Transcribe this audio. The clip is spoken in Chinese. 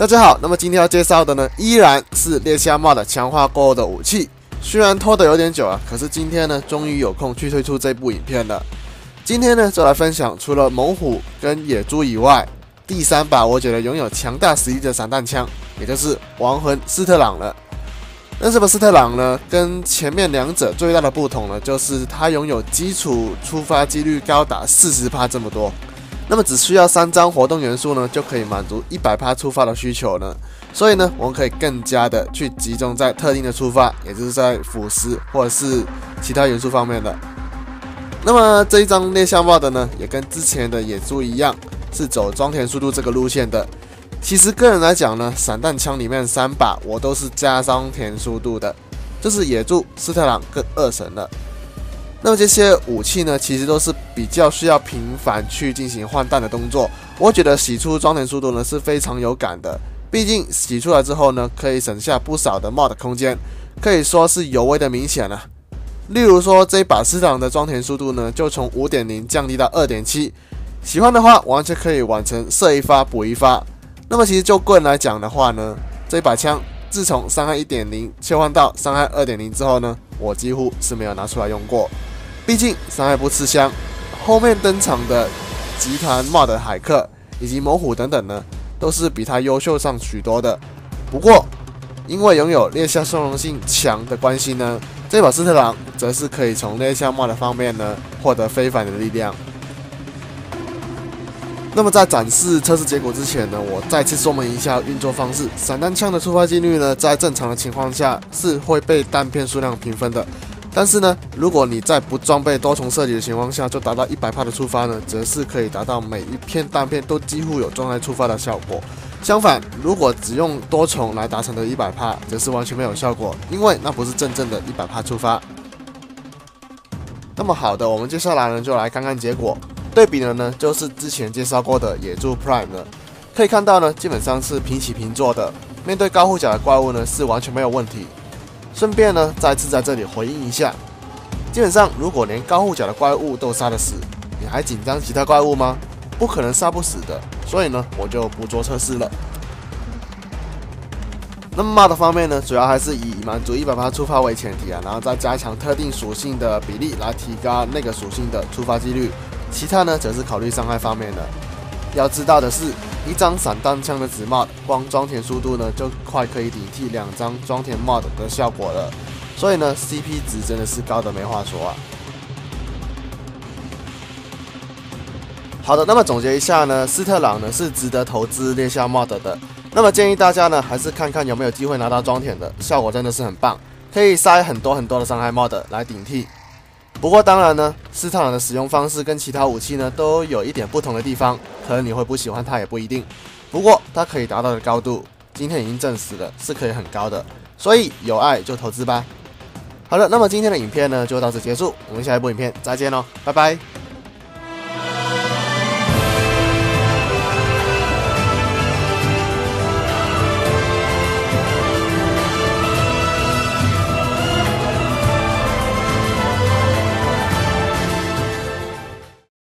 大家好，那么今天要介绍的呢，依然是猎虾帽的强化过后的武器。虽然拖得有点久啊，可是今天呢，终于有空去推出这部影片了。今天呢，就来分享除了猛虎跟野猪以外，第三把我觉得拥有强大实力的散弹枪，也就是亡魂斯特朗了。那这把斯特朗呢，跟前面两者最大的不同呢，就是它拥有基础触发几率高达四十帕这么多。那么只需要三张活动元素呢，就可以满足一百帕触发的需求呢。所以呢，我们可以更加的去集中在特定的触发，也就是在腐蚀或者是其他元素方面的。那么这一张猎象帽的呢，也跟之前的野猪一样，是走装填速度这个路线的。其实个人来讲呢，散弹枪里面三把我都是加装填速度的，就是野猪、斯特朗跟二神了。那么这些武器呢，其实都是比较需要频繁去进行换弹的动作。我觉得洗出装填速度呢是非常有感的，毕竟洗出来之后呢，可以省下不少的 mod 空间，可以说是尤为的明显了。例如说这把斯特朗的装填速度呢，就从五点零降低到二点七，喜欢的话完全可以完成射一发补一发。那么其实就个人来讲的话呢，这把枪自从伤害一点零切换到伤害二点零之后呢，我几乎是没有拿出来用过。毕竟伤害不吃香，后面登场的集团 mod 海克以及猛虎等等呢，都是比他优秀上许多的。不过因为拥有猎枪收容性强的关系呢，这把斯特朗则是可以从猎枪 mod 方面呢获得非凡的力量。那么在展示测试结果之前呢，我再次说明一下运作方式。散弹枪的触发几率呢，在正常的情况下是会被弹片数量平分的。但是呢，如果你在不装备多重射击的情况下就达到一百帕的触发呢，则是可以达到每一片弹片都几乎有状态触发的效果。相反，如果只用多重来达成的一百帕，则是完全没有效果，因为那不是真正的一百帕触发。那么好的，我们接下来呢就来看看结果。对比的呢，就是之前介绍过的野猪 Prime 了。可以看到呢，基本上是平起平坐的。面对高护甲的怪物呢，是完全没有问题。顺便呢，再次在这里回应一下，基本上如果连高护甲的怪物都杀得死，你还紧张其他怪物吗？不可能杀不死的。所以呢，我就不做测试了。那么 mod 方面呢，主要还是以满足一百发触发为前提啊，然后再加强特定属性的比例来提高那个属性的触发几率。其他呢，则是考虑伤害方面的。要知道的是，一张散弹枪的紫帽，光装填速度呢，就快可以顶替两张装填 mod 的效果了。所以呢，CP 值真的是高的没话说啊。好的，那么总结一下呢，斯特朗呢是值得投资猎下 mod 的。那么建议大家呢，还是看看有没有机会拿到装填的，效果真的是很棒，可以塞很多很多的伤害 mod 来顶替。不过当然呢，斯特朗的使用方式跟其他武器呢都有一点不同的地方，可能你会不喜欢它也不一定。不过它可以达到的高度，今天已经证实了是可以很高的，所以有爱就投资吧。好了，那么今天的影片呢就到此结束，我们下一部影片再见喽，拜拜。